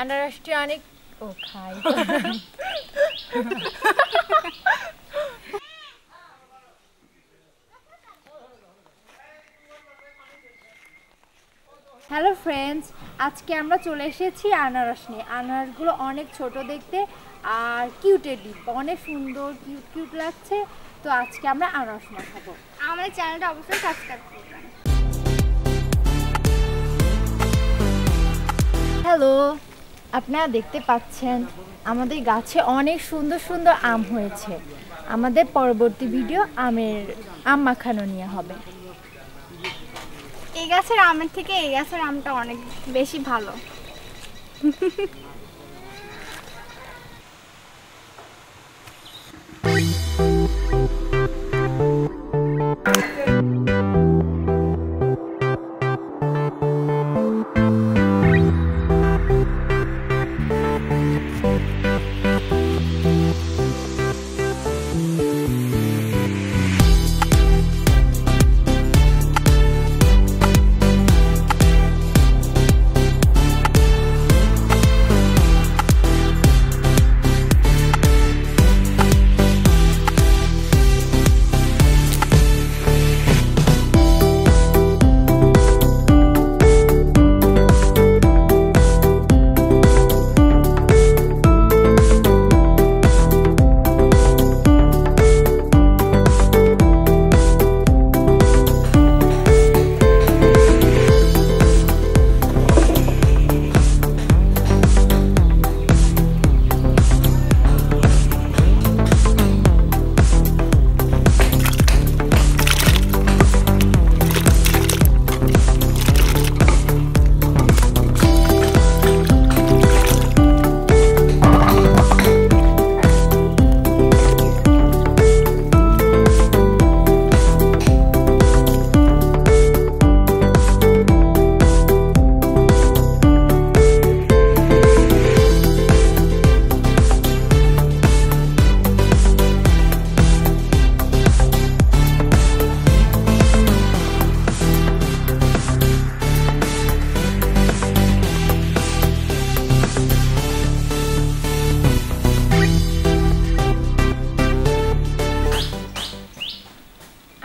আনারসটি অনেক ও খাই। Hello friends আজকে আমরা চলে এসেছি আনারস নিয়ে। আনারসগুলো অনেক ছোট দেখতে আর কিউটের ডিপ। অনেক সুন্দর কিউট কিউট লাগছে। তো আজকে আমরা আনারস মাখাবো। আমাদের চ্যানেলটা অবশ্যই সাবস্ক্রাইব করবেন। হ্যালো আপনারা দেখতে পাচ্ছেন আমাদের গাছে অনেক সুন্দর সুন্দর আম হয়েছে। আমাদের পরবর্তী ভিডিও আমের আম মাখানো নিয়ে হবে। এই গাছের আমের থেকে এই গাছের আমটা অনেক বেশি ভালো।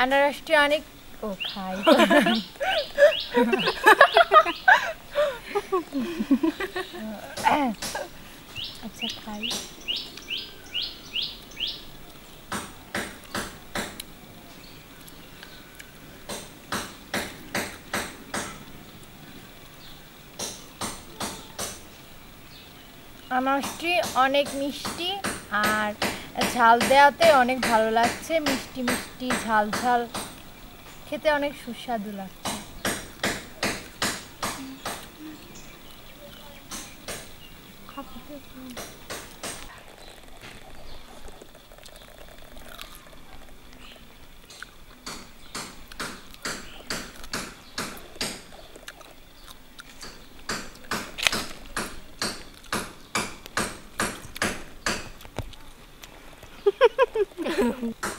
আনারসটি অনেক ও খাই। আচ্ছা খাই। আনারসটি অনেক মিষ্টি আর ঝাল দেওয়াতে অনেক ভালো লাগছে মিষ্টি মিষ্টি ঝাল ঝাল। খেতে অনেক সুস্বাদু লাগছে। Tschüss.